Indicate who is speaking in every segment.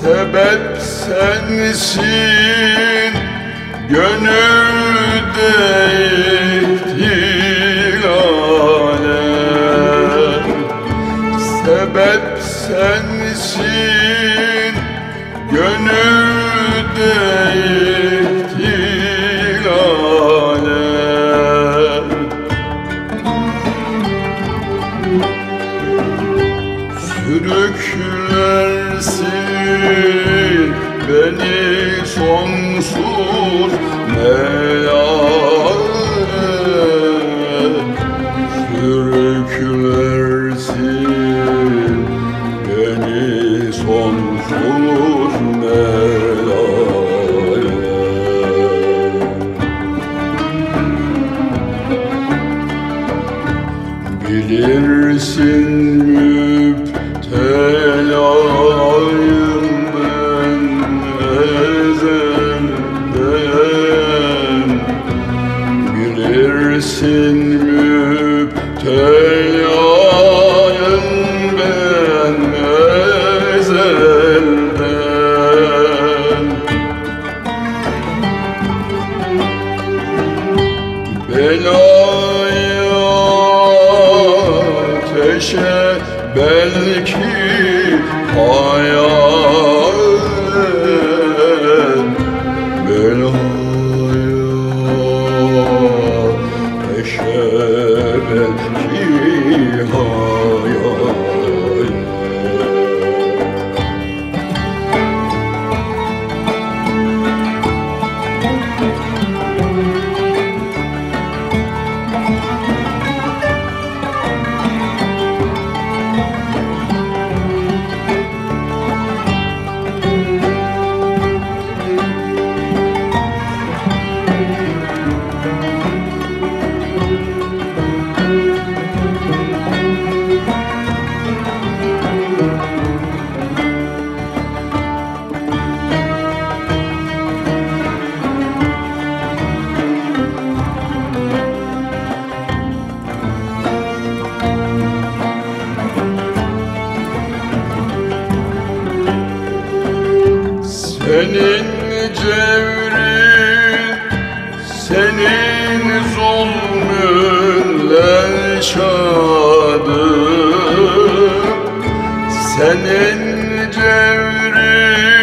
Speaker 1: Sebep sensin Gönülde ihtilale Sebep sensin Sürüklersin beni sonsuz meyale Bilirsin müptelayım ben ezelden Belaya ateşe belki hayal Senin cevrin, senin zulmünle şadım Senin cevrin,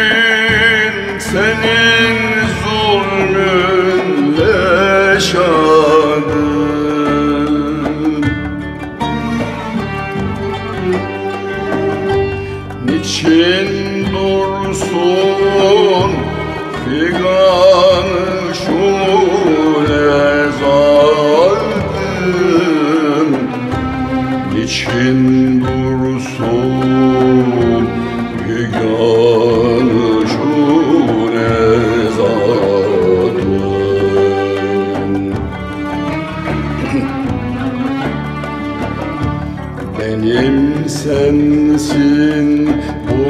Speaker 1: senin zulmünle şadım Niçin dursun Niçin dursun figan şu lezardım Benim sensin bu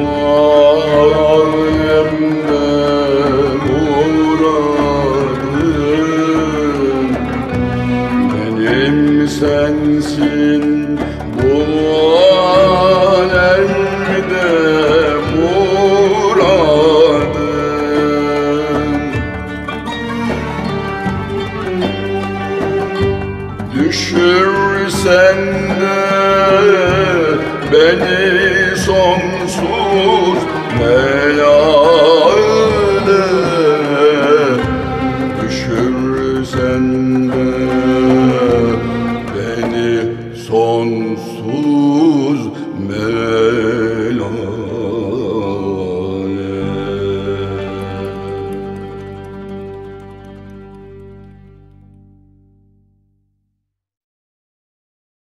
Speaker 1: alemde sensin. Bu alemde muradım Düşürsen de beni sonsuz meyale Düşürsen de